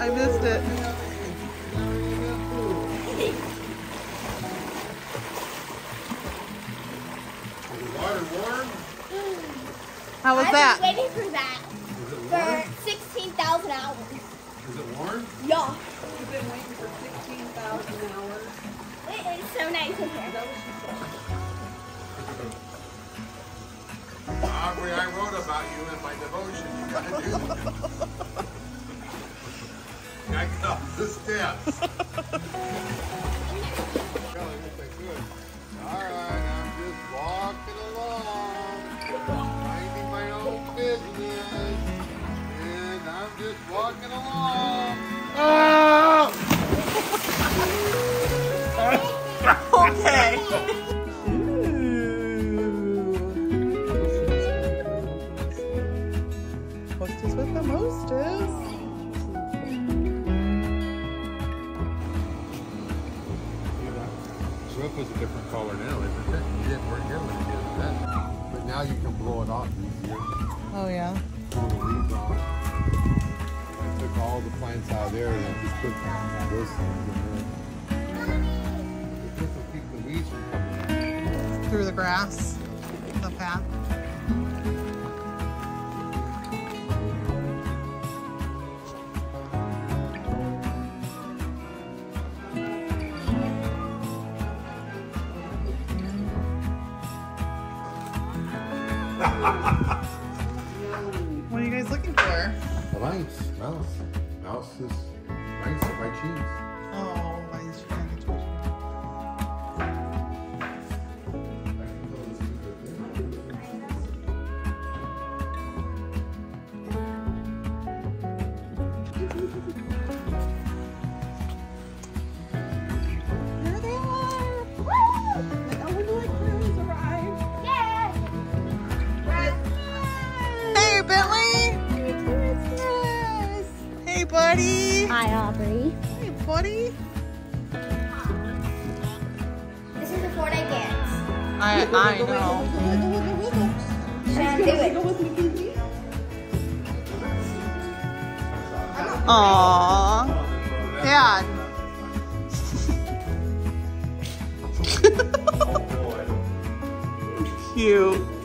I missed it. Is the water warm? How was I that? was waiting for that for 16,000 hours. Is it warm? Yeah. You've been waiting for 16,000 hours. It is so nice in here. Aubrey, I wrote about you in my devotion. You gotta do that. I got the steps. Kelly, this ain't good. All right, I'm just walking along, minding my own business, and I'm just walking along. Oh! Was a different color now, isn't it? You didn't work here when you did that. But now you can blow it off easier. Oh yeah. Pull the leaves off. I took all the plants out of there and I just put those things in there. This will keep the weeds from coming out. Through the grass, the path. What are you guys looking for? The mice, mouse. Mouse is mice my cheese. Oh, mine's trying buddy. Hi, Aubrey. Hey, buddy. This is the Fortnite dance. I I know. Shannon, do it. Go with me, Kiki. Aww. Dad. Cute.